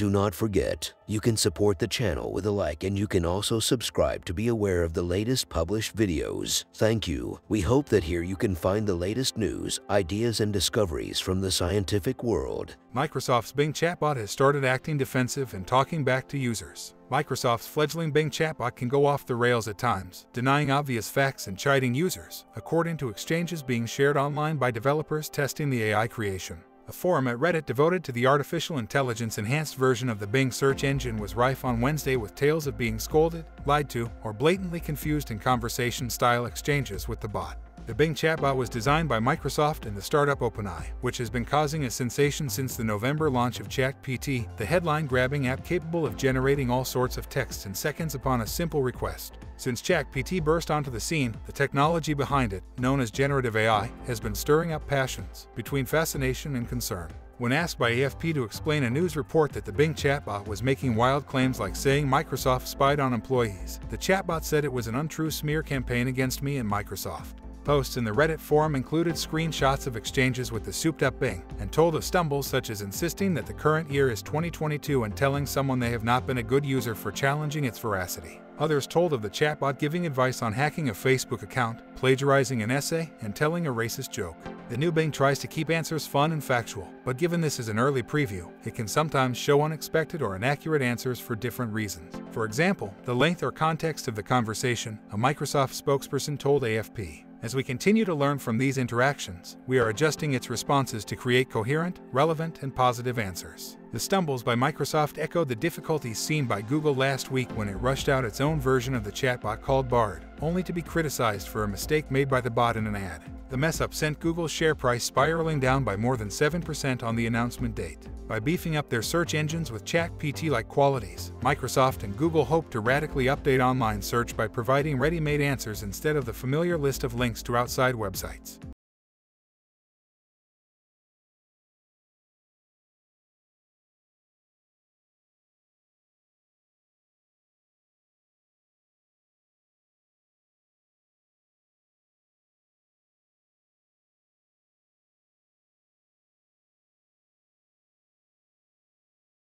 Do not forget, you can support the channel with a like and you can also subscribe to be aware of the latest published videos. Thank you. We hope that here you can find the latest news, ideas, and discoveries from the scientific world. Microsoft's Bing chatbot has started acting defensive and talking back to users. Microsoft's fledgling Bing chatbot can go off the rails at times, denying obvious facts and chiding users, according to exchanges being shared online by developers testing the AI creation. A forum at Reddit devoted to the artificial intelligence enhanced version of the Bing search engine was rife on Wednesday with tales of being scolded, lied to, or blatantly confused in conversation style exchanges with the bot. The Bing chatbot was designed by Microsoft and the startup OpenAI, which has been causing a sensation since the November launch of ChatGPT, the headline-grabbing app capable of generating all sorts of texts in seconds upon a simple request. Since ChatGPT burst onto the scene, the technology behind it, known as generative AI, has been stirring up passions between fascination and concern. When asked by AFP to explain a news report that the Bing chatbot was making wild claims like saying Microsoft spied on employees, the chatbot said it was an untrue smear campaign against me and Microsoft. Posts in the Reddit forum included screenshots of exchanges with the souped-up Bing and told of stumbles such as insisting that the current year is 2022 and telling someone they have not been a good user for challenging its veracity. Others told of the chatbot giving advice on hacking a Facebook account, plagiarizing an essay, and telling a racist joke. The new Bing tries to keep answers fun and factual, but given this is an early preview, it can sometimes show unexpected or inaccurate answers for different reasons. For example, the length or context of the conversation, a Microsoft spokesperson told AFP. As we continue to learn from these interactions, we are adjusting its responses to create coherent, relevant, and positive answers. The stumbles by Microsoft echoed the difficulties seen by Google last week when it rushed out its own version of the chatbot called Bard, only to be criticized for a mistake made by the bot in an ad. The mess up sent Google's share price spiraling down by more than 7% on the announcement date. By beefing up their search engines with ChatGPT-like qualities, Microsoft and Google hope to radically update online search by providing ready-made answers instead of the familiar list of links to outside websites.